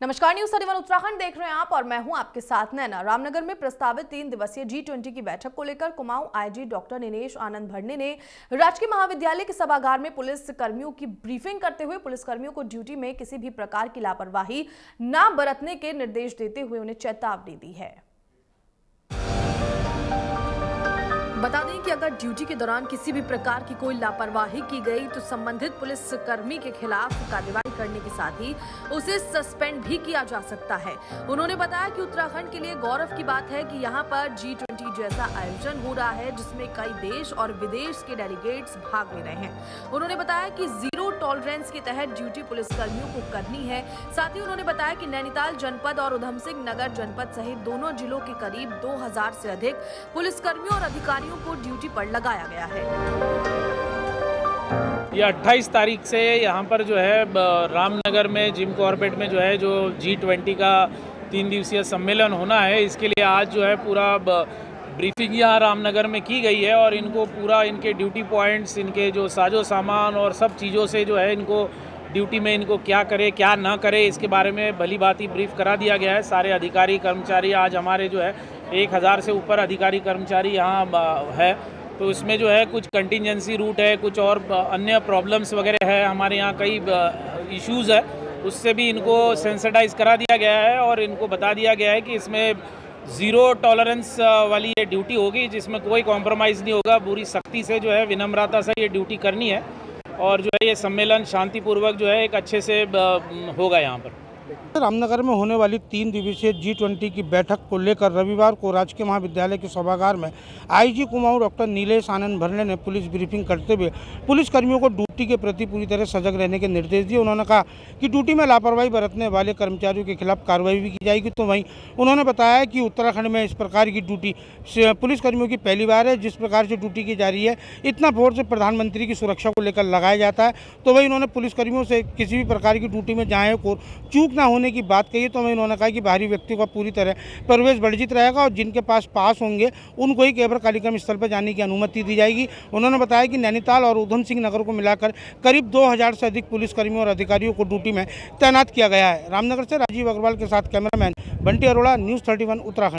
नमस्कार news thirty Uttarakhand देख रहे हैं आप और मैं हूँ आपके साथ नैना। रामनगर में प्रस्तावित तीन दिवसीय जी ट्वेंटी की बैठक को लेकर कुमाऊं आईजी डॉक्टर निनेश आनंद भरने ने राजकीय महाविद्यालय के सभागार में पुलिस कर्मियों की ब्रीफिंग करते हुए पुलिस कर्मियों को ड्यूटी में किसी भी प्रकार की लापरवाही न बरतने के निर्देश देते हुए उन्हें चेतावनी दी है। बता कि अगर ड्यूटी के दौरान किसी भी प्रकार की कोई लापरवाही की गई तो संबंधित पुलिस कर्मी के खिलाफ कार्रवाई करने के साथ ही उसे सस्पेंड भी किया जा सकता है। उन्होंने बताया कि उत्तराखंड के लिए गौरव की बात है कि यहाँ पर जी ट्वेंटी जैसा आयोजन हो रहा है, जिसमें कई देश और विदेश के डेलीगेट्स भाग ले रहे हैं। उन्होंने बताया कि ज़ीरो टॉलरेंस के तहत ड्यूटी पुलिस कर्मियों को करनी है। साथ ही उन्होंने बताया कि नैनीताल जनपद और उधम सिंह नगर जनपद सहित दोनों जिलों के करीब दो से अधिक पुलिस कर्मियों और अधिकारियों को ड्यूटी पर लगाया गया है। ये 28 तारीख से यहाँ पर जो है रामनगर में, जिम कॉर्बेट में जो है, जो जी ट्वेंटी का तीन दिवसीय सम्मेलन होना है, इसके लिए आज जो है पूरा ब्रीफिंग यहाँ रामनगर में की गई है और इनको पूरा इनके ड्यूटी पॉइंट्स, इनके जो साजो सामान और सब चीज़ों से जो है इनको ड्यूटी में इनको क्या करे, क्या ना करे, इसके बारे में भली बात ही ब्रीफ करा दिया गया है। सारे अधिकारी, कर्मचारी आज हमारे जो है एक हज़ार से ऊपर अधिकारी, कर्मचारी यहाँ है। तो इसमें जो है कुछ कंटिजेंसी रूट है, कुछ और अन्य प्रॉब्लम्स वगैरह है, हमारे यहाँ कई इश्यूज़ है। उससे भी इनको सेंसिटाइज करा दिया गया है और इनको बता दिया गया है कि इसमें ज़ीरो टॉलरेंस वाली ये ड्यूटी होगी, जिसमें कोई कॉम्प्रोमाइज़ नहीं होगा। पूरी सख्ती से जो है, विनम्रता से ये ड्यूटी करनी है। और जो है, ये सम्मेलन शांतिपूर्वक जो है, एक अच्छे से होगा यहाँ पर। रामनगर में होने वाली तीन दिवसीय जी ट्वेंटी की बैठक को लेकर रविवार को राजकीय महाविद्यालय के सभागार में आईजी कुमाऊं डॉक्टर नीलेश आनंद भरने ने पुलिस ब्रीफिंग करते हुए पुलिस कर्मियों को ड्यूटी के प्रति पूरी तरह सजग रहने के निर्देश दिए। उन्होंने कहा कि ड्यूटी में लापरवाही बरतने वाले कर्मचारियों के खिलाफ कार्रवाई भी की जाएगी। तो वहीं उन्होंने बताया कि उत्तराखंड में इस प्रकार की ड्यूटी पुलिस कर्मियों की पहली बार है। जिस प्रकार से ड्यूटी की जा रही है, इतना फोर्स प्रधानमंत्री की सुरक्षा को लेकर लगाया जाता है। तो वही उन्होंने पुलिस कर्मियों से किसी भी प्रकार की ड्यूटी में जाए को चूक ना होने की बात कही तो इन्होंने कहा कि बाहरी व्यक्ति का पूरी तरह प्रवेश वर्जित रहेगा और जिनके पास पास होंगे, उनको ही केवल कार्यक्रम स्थल पर जाने की अनुमति दी जाएगी। उन्होंने बताया कि नैनीताल और उधम सिंह नगर को मिलाकर करीब दो हज़ार से अधिक पुलिसकर्मियों और अधिकारियों को ड्यूटी में तैनात किया गया है। रामनगर से राजीव अग्रवाल के साथ cameraman Bunty Arora, news thirty Uttarakhand.